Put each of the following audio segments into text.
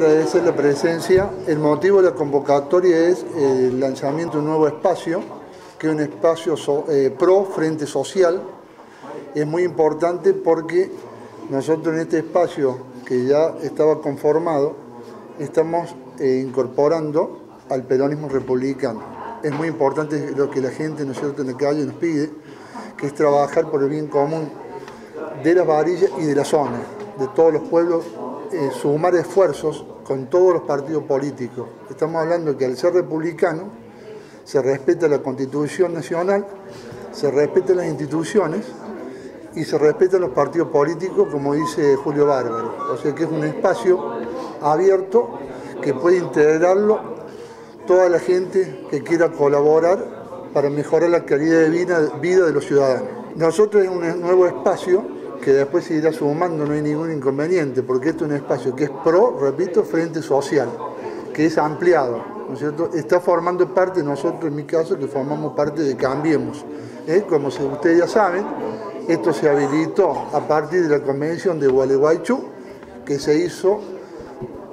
Agradecer la presencia. El motivo de la convocatoria es el lanzamiento de un nuevo espacio, que es un espacio eh, pro Frente Social. Es muy importante porque nosotros en este espacio que ya estaba conformado, estamos eh, incorporando al peronismo republicano. Es muy importante lo que la gente ¿no en la calle nos pide, que es trabajar por el bien común de las varillas y de la zona, de todos los pueblos, eh, sumar esfuerzos con todos los partidos políticos. Estamos hablando que al ser republicano se respeta la Constitución Nacional, se respetan las instituciones y se respetan los partidos políticos, como dice Julio Bárbaro. O sea que es un espacio abierto que puede integrarlo toda la gente que quiera colaborar para mejorar la calidad de vida, de los ciudadanos. Nosotros es un nuevo espacio que después se irá sumando, no hay ningún inconveniente, porque esto es un espacio que es pro, repito, frente social, que es ampliado, ¿no es cierto? Está formando parte, nosotros en mi caso, que formamos parte de Cambiemos. ¿eh? Como ustedes ya saben, esto se habilitó a partir de la convención de Gualeguaychú, que se hizo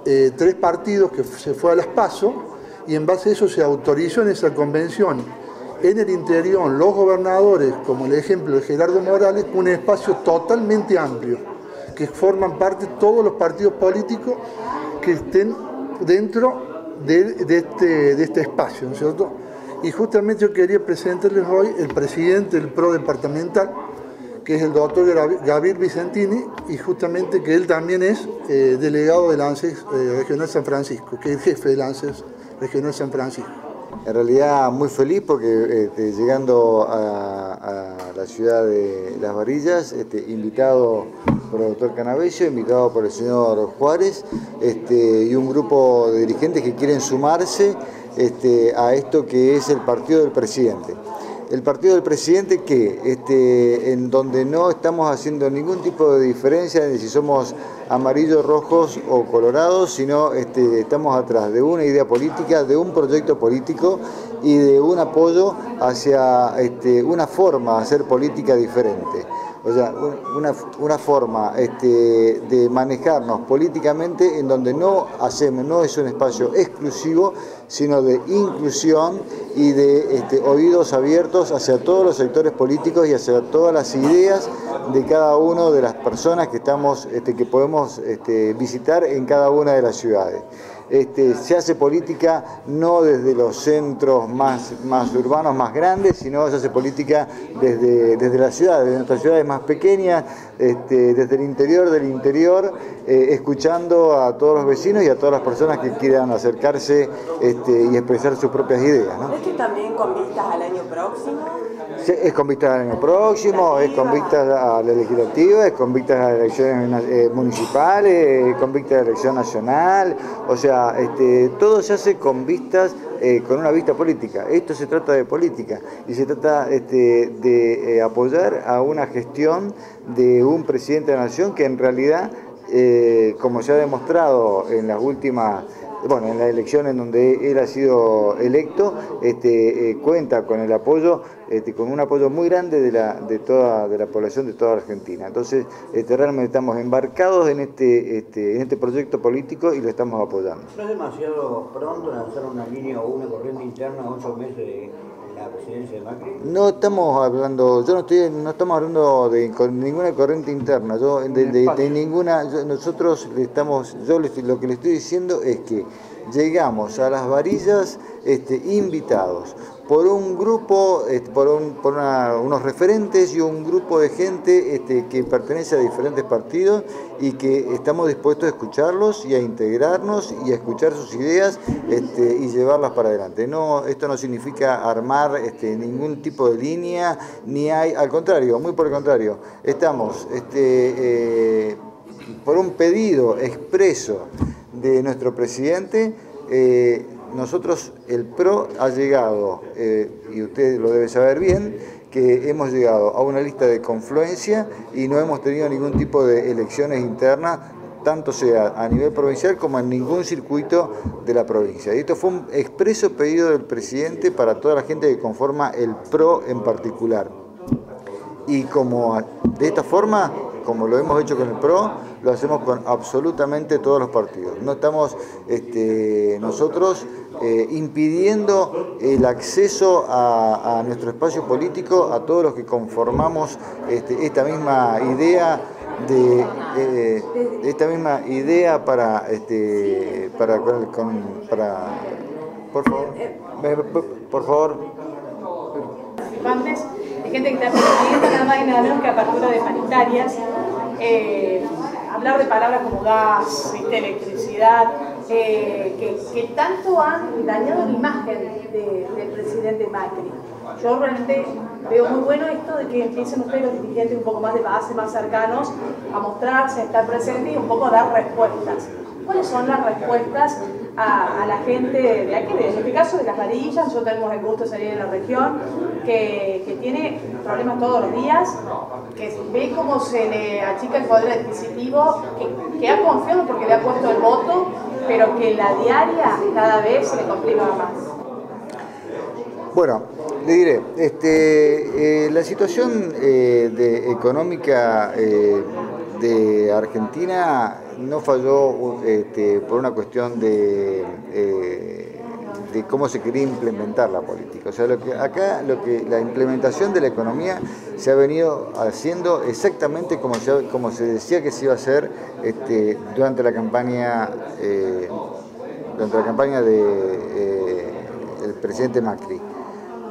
eh, tres partidos que se fue a las PASO, y en base a eso se autorizó en esa convención en el interior los gobernadores, como el ejemplo de Gerardo Morales, un espacio totalmente amplio, que forman parte todos los partidos políticos que estén dentro de, este, este espacio, ¿no es cierto? Y justamente yo quería presentarles hoy el presidente del PRO departamental, que es el doctor Gabriel Vicentini, y justamente que él también es eh, delegado del ANSES eh, Regional San Francisco, que es jefe del ANSES Regional San Francisco. En realidad muy feliz porque este, llegando a, la ciudad de Las Varillas, este, invitado por el doctor Canavesio, invitado por el señor Juárez este, y un grupo de dirigentes que quieren sumarse a esto que es el partido del presidente el partido del presidente que este, en donde no estamos haciendo ningún tipo de diferencia de si somos amarillos, rojos o colorados, sino este, estamos atrás de una idea política, de un proyecto político y de un apoyo hacia este, una forma de hacer política diferente. O sea, una, forma este, de manejarnos políticamente en donde no hacemos, no es un espacio exclusivo, sino de inclusión y de este, oídos abiertos hacia todos los sectores políticos y hacia todas las ideas de cada una de las personas que, estamos, este, que podemos visitar en cada una de las ciudades. Este, se hace política no desde los centros más, más urbanos, más grandes, sino se hace política desde, desde la ciudad, desde nuestras ciudades más pequeñas, este, desde el interior del interior, eh, escuchando a todos los vecinos y a todas las personas que quieran acercarse este, y expresar sus propias ideas. ¿no? ¿Es que también con vistas al año próximo? es con vistas al año próximo, es con vistas a la legislativa, es con vistas a las elecciones eh, municipales, es con vistas a la elección nacional, o sea, este, todo se hace con vistas, eh, con una vista política. Esto se trata de política y se trata este, de eh, apoyar a una gestión de un presidente de la nación que en realidad, como se ha demostrado en las últimas bueno, en la elección en donde él ha sido electo, este, eh, cuenta con el apoyo, este, con un apoyo muy grande de la, de toda de la población de toda Argentina. Entonces, este, realmente estamos embarcados en este, este, en este proyecto político y lo estamos apoyando. ¿No es demasiado pronto lanzar una línea o una corriente interna ocho meses de la presidencia de Macri? No estamos hablando, yo no estoy, no estamos hablando de ninguna corriente interna, yo de, ninguna, nosotros le estamos, yo lo que le estoy diciendo es que llegamos a las varillas este, invitados por un grupo, este, por, unos referentes y un grupo de gente este, que pertenece a diferentes partidos y que estamos dispuestos a escucharlos y a integrarnos y a escuchar sus ideas y llevarlas para adelante. No, esto no significa armar ningún tipo de línea, ni hay, al contrario, muy por el contrario, estamos eh, por un pedido expreso de nuestro presidente, eh, nosotros, el PRO ha llegado, eh, y usted lo debe saber bien, que hemos llegado a una lista de confluencia y no hemos tenido ningún tipo de elecciones internas, tanto sea a nivel provincial como en ningún circuito de la provincia. Y esto fue un expreso pedido del presidente para toda la gente que conforma el PRO en particular. Y como de esta forma como lo hemos hecho con el PRO, lo hacemos con absolutamente todos los partidos. No estamos este, nosotros eh, impidiendo el acceso a, nuestro espacio político a todos los que conformamos este, esta misma idea de eh, esta misma idea para este para por favor por favor gente que está pidiendo nada más y nada menos que apertura de paritarias eh, hablar de palabras como gas electricidad eh, que, que, tanto han dañado la imagen del presidente Macri yo realmente veo muy bueno esto de que empiecen ustedes los dirigentes un poco más de base, más cercanos, a mostrarse, a estar presentes y un poco a dar respuestas. ¿Cuáles son las respuestas a, la gente de aquí, en este caso de las varillas? Nosotros tenemos el gusto de salir de la región, que, que tiene problemas todos los días, que ve cómo se le achica el poder adquisitivo, que, que ha confiado porque le ha puesto el voto, pero que la diaria cada vez se le complica más. Bueno, le diré, este, eh, la situación eh, de, económica eh, de Argentina no falló este, por una cuestión de, de cómo se quería implementar la política. O sea, lo que, acá lo que, la implementación de la economía se ha venido haciendo exactamente como se, como se decía que se iba a hacer este, durante la campaña, durante la campaña de el presidente Macri.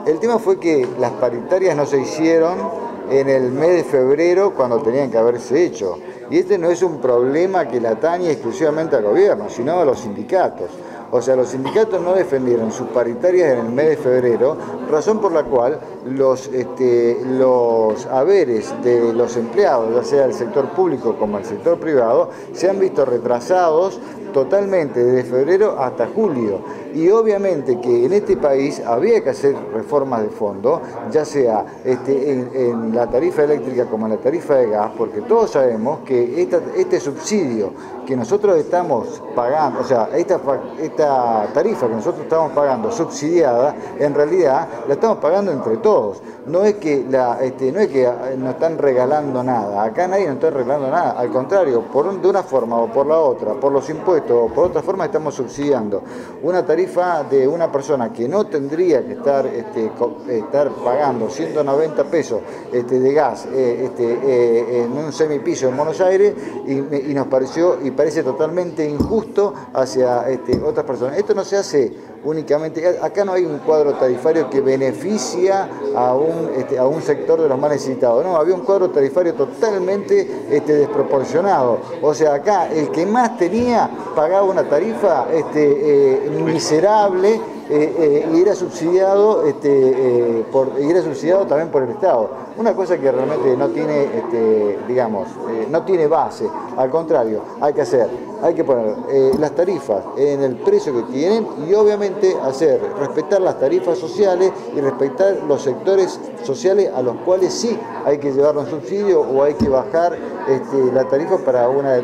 El tema fue que las paritarias no se hicieron en el mes de febrero cuando tenían que haberse hecho. Y este no es un problema que la atañe exclusivamente al gobierno, sino a los sindicatos. O sea, los sindicatos no defendieron sus paritarias en el mes de febrero, razón por la cual los, este, los haberes de los empleados, ya sea del sector público como el sector privado, se han visto retrasados totalmente desde febrero hasta julio. Y obviamente que en este país había que hacer reformas de fondo, ya sea este, en, la tarifa eléctrica como en la tarifa de gas, porque todos sabemos que este subsidio que nosotros estamos pagando, o sea, esta, esta tarifa que nosotros estamos pagando subsidiada, en realidad la estamos pagando entre todos. No es que, este, no es que nos están regalando nada, acá nadie nos está regalando nada, al contrario, por de una forma o por la otra, por los impuestos, por otra forma estamos subsidiando una tarifa de una persona que no tendría que estar, este, estar pagando 190 pesos este, de gas eh, este, eh, en un semipiso en Buenos Aires y, nos pareció y parece totalmente injusto hacia este, otras personas. Esto no se hace únicamente, acá no hay un cuadro tarifario que beneficia a un, este, a un sector de los más necesitados, no, había un cuadro tarifario totalmente este, desproporcionado. O sea, acá el que más tenía pagaba una tarifa este, eh, miserable eh, eh, y era subsidiado este, eh, por, y era subsidiado también por el Estado. Una cosa que realmente no tiene, este, digamos, no tiene base, al contrario, hay que hacer, hay que poner las tarifas en el precio que tienen y obviamente hacer, respetar las tarifas sociales y respetar los sectores sociales a los cuales sí hay que llevar un subsidio o hay que bajar este, la tarifa para, una,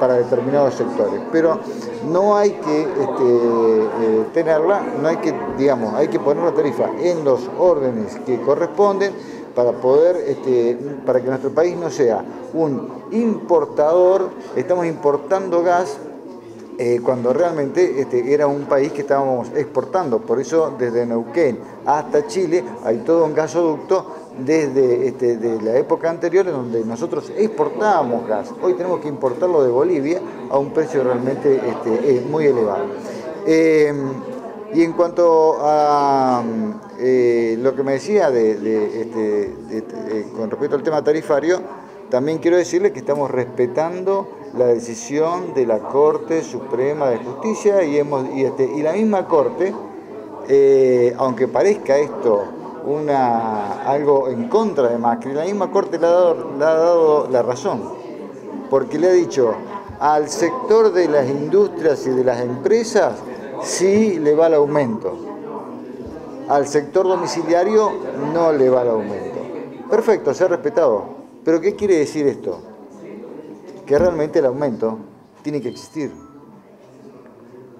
para determinados sectores. Pero no hay que este, tenerla no hay que, digamos, hay que poner la tarifa en los órdenes que corresponden para poder, este, para que nuestro país no sea un importador, estamos importando gas eh, cuando realmente este, era un país que estábamos exportando. Por eso desde Neuquén hasta Chile hay todo un gasoducto desde este, de la época anterior en donde nosotros exportábamos gas. Hoy tenemos que importarlo de Bolivia a un precio realmente este, muy elevado. Eh, y en cuanto a eh, lo que me decía de, este, eh, con respecto al tema tarifario, también quiero decirle que estamos respetando la decisión de la Corte Suprema de Justicia y, hemos, y, este, la misma Corte, eh, aunque parezca esto una, algo en contra de Macri, la misma Corte le ha, dado, le ha dado la razón, porque le ha dicho al sector de las industrias y de las empresas sí le va el aumento. Al sector domiciliario no le va el aumento. Perfecto, se ha respetado. Pero ¿qué quiere decir esto? Que realmente el aumento tiene que existir.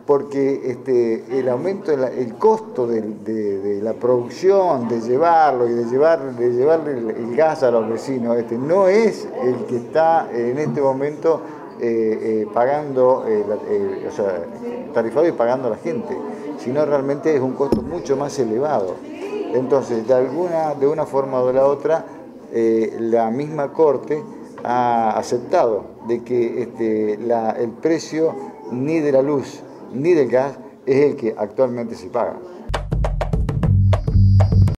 porque este, el aumento, el costo de, la producción, de llevarlo y de, llevar, de llevarle el, gas a los vecinos, este, no es el que está en este momento eh, eh, pagando, o sea, tarifado y pagando a la gente, sino realmente es un costo mucho más elevado. Entonces, de, alguna, de una forma o de la otra, la misma Corte ha aceptado de que este, el precio ni de la luz ni del gas es el que actualmente se paga.